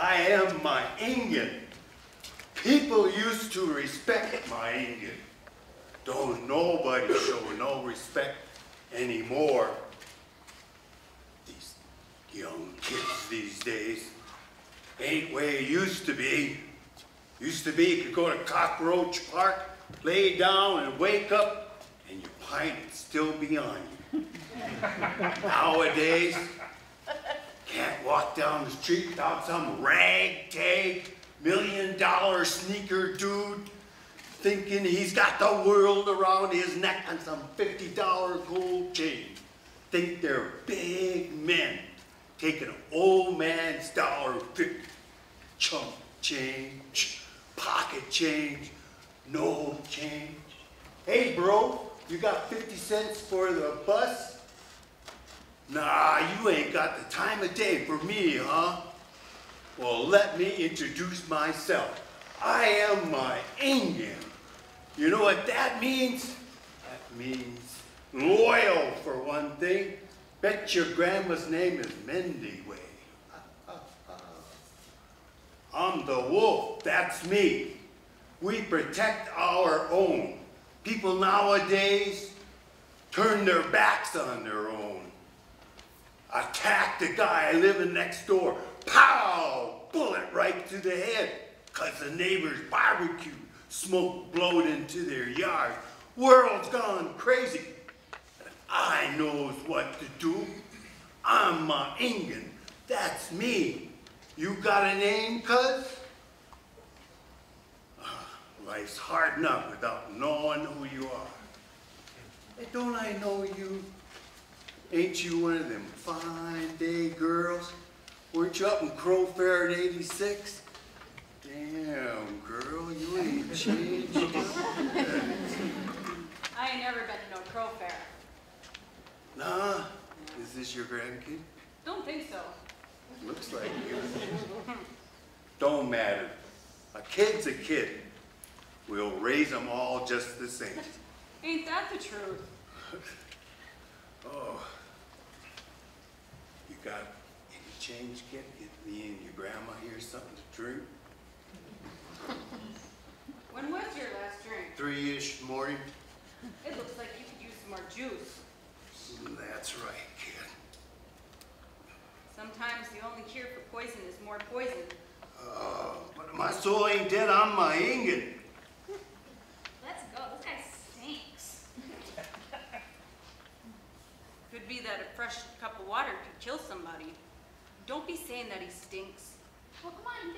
I am my Indian. People used to respect Ma'iingan. Don't nobody show no respect anymore. These young kids these days ain't where it used to be. Used to be you could go to Cockroach Park, lay down and wake up, and your pint would still be on you. Nowadays, walk down the street without some ragtag, million dollar sneaker dude thinking he's got the world around his neck on some $50 gold chain. Think they're big men taking an old man's dollar fifty chunk change, pocket change, no change. Hey bro, you got 50 cents for the bus? Nah, you ain't got the time of day for me, huh? Well, let me introduce myself. I am my Indian. You know what that means? That means loyal for one thing. Bet your grandma's name is Mendy Way. I'm the wolf, that's me. We protect our own. People nowadays turn their backs on their own. Attack the guy living next door. Pow! Bullet right to the head. Cause the neighbor's barbecue smoke blowed into their yard. World's gone crazy. I knows what to do. I'm Ma'iingan. That's me. You got a name, cuz? Life's hard enough without knowing who you are. Hey, don't I know you? Ain't you one of them fine day girls? Weren't you up in Crow Fair at 86? Damn, girl, you ain't changed. I ain't never been to no crow fair. Nah, is this your grandkid? Don't think so. Looks like you. Don't matter. A kid's a kid. We'll raise them all just the same. Ain't that the truth? Oh. You got any change, kid? Get me and your grandma here something to drink? When was your last drink? Three-ish morning? It looks like you could use some more juice. That's right, kid. Sometimes the only cure for poison is more poison. Oh, but my soul ain't dead. I'm Ma'iingan. Let's go. This guy stinks. Could be that a fresh cup of water could kill somebody. Don't be saying that he stinks. Well, come on, he